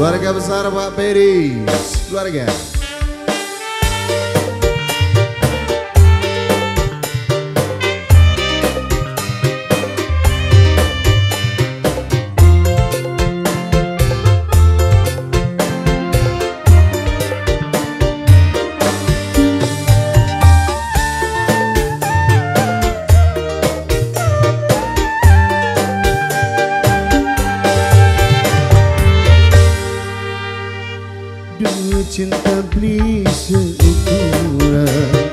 Luarga besar Pak Peri. Luarga. Hidup cinta beli seukuran.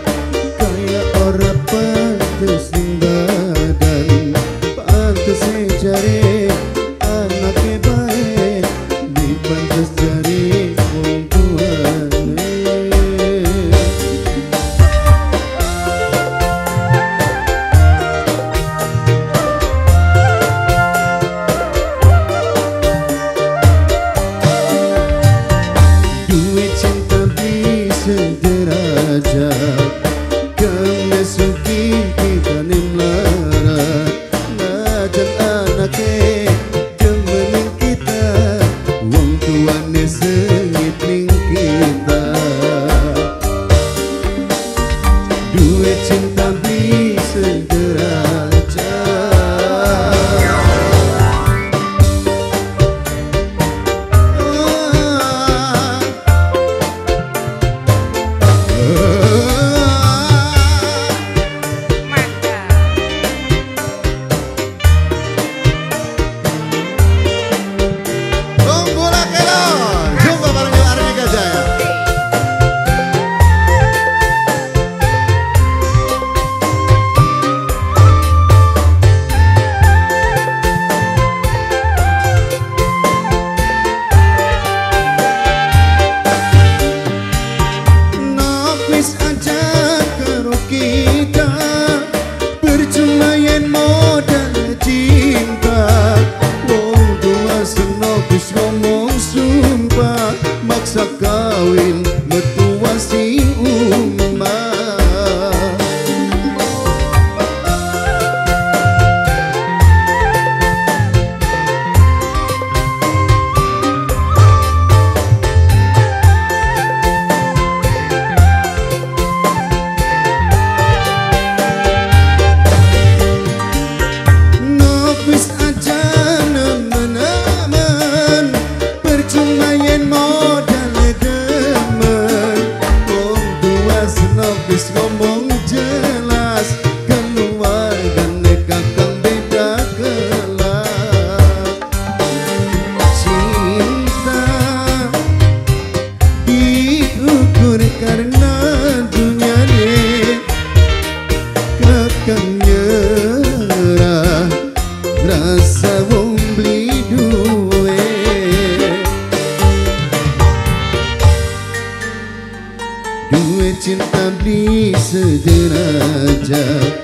sederajat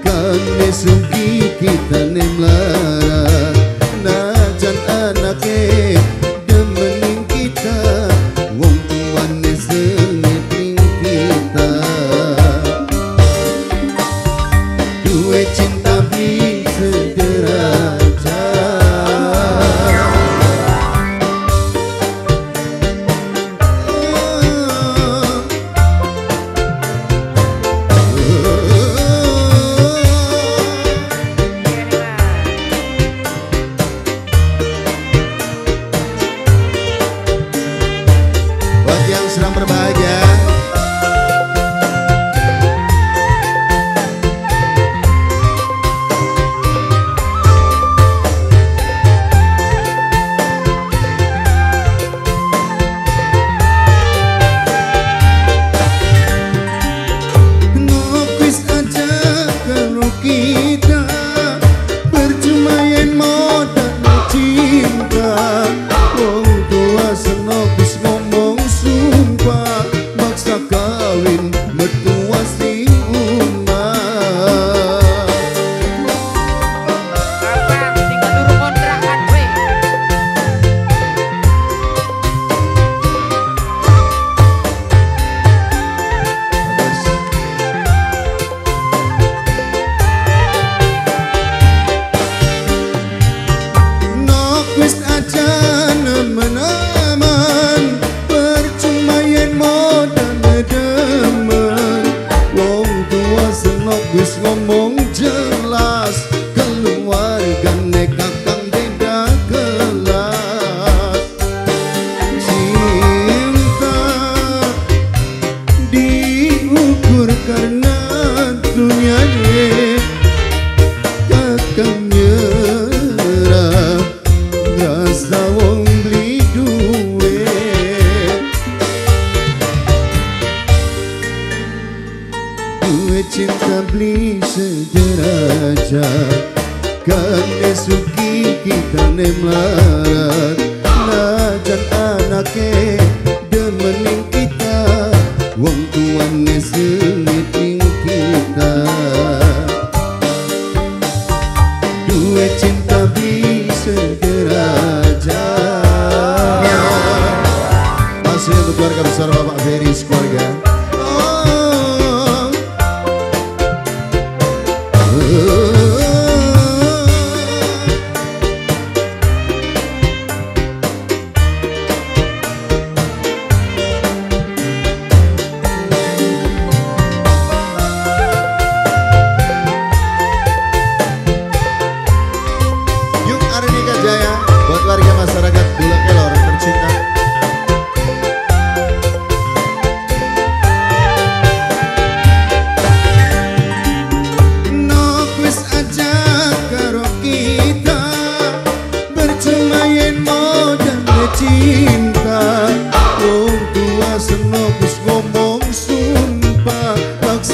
kami mesuki kita nemlah karena dunia ini takkan nyerah. Rasa wong beli duit. Duit cinta beli sederajat kan suki kita nemlarat najan anaknya demening kita wong tuan nesu siempre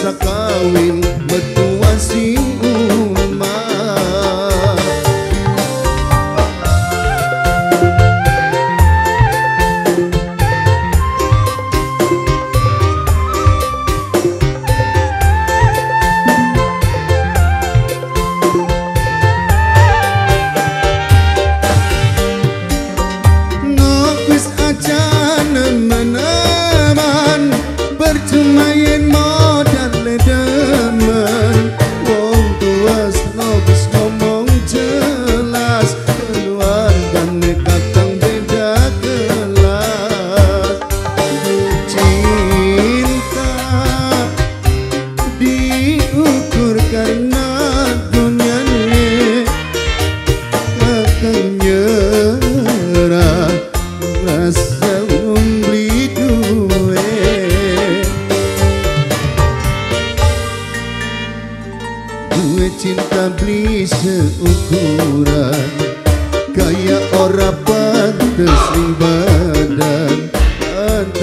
sa kawin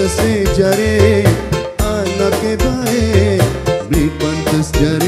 पंतस जरे आ नके बाए बी जरे